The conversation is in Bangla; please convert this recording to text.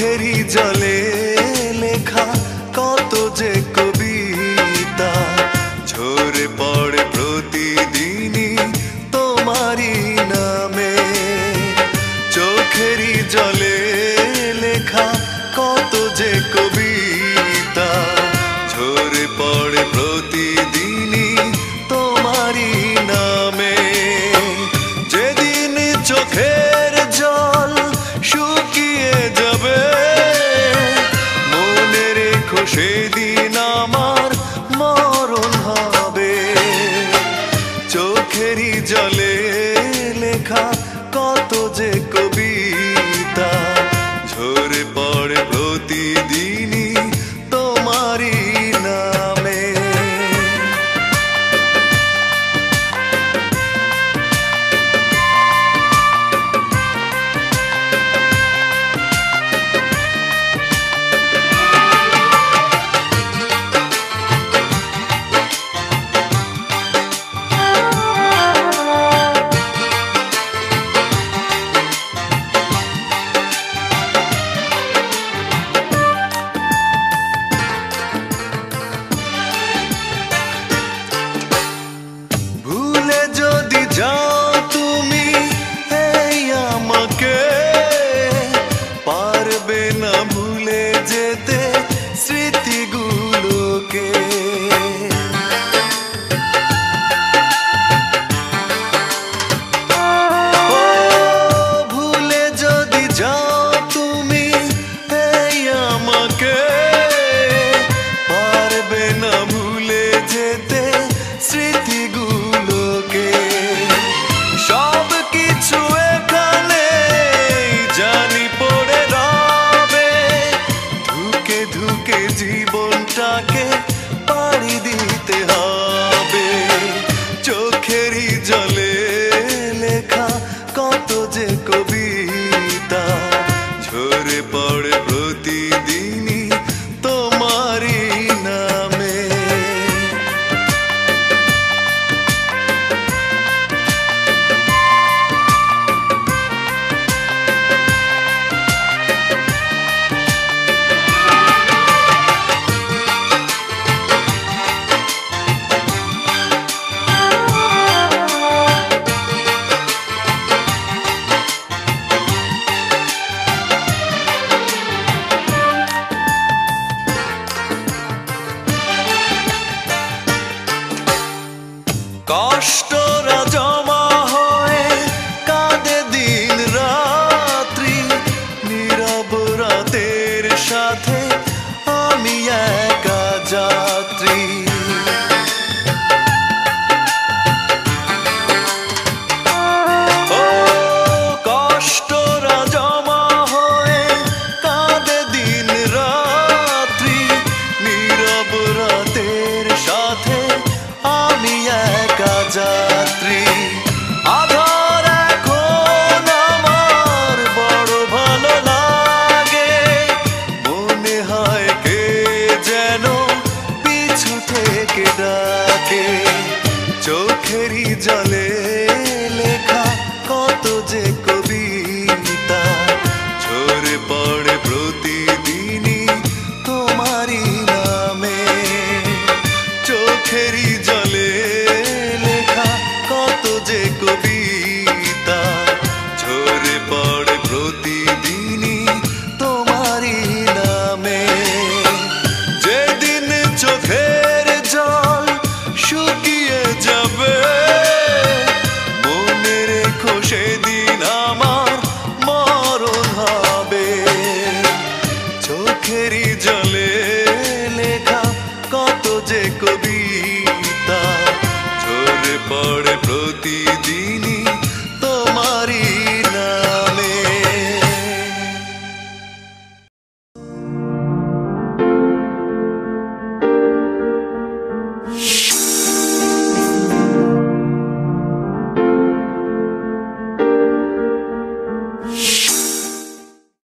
চোখেরই জলে লেখা কত যে কবিতা। ঝরে পড়ে প্রতিদিনই তোমারই নামে। চোখেরই জলে que जाके पानी दीते हाँ। আমাকে ডাকে চোখেরই জলে লেখা কত যে কবিতা ঝরে পড়ে প্রতি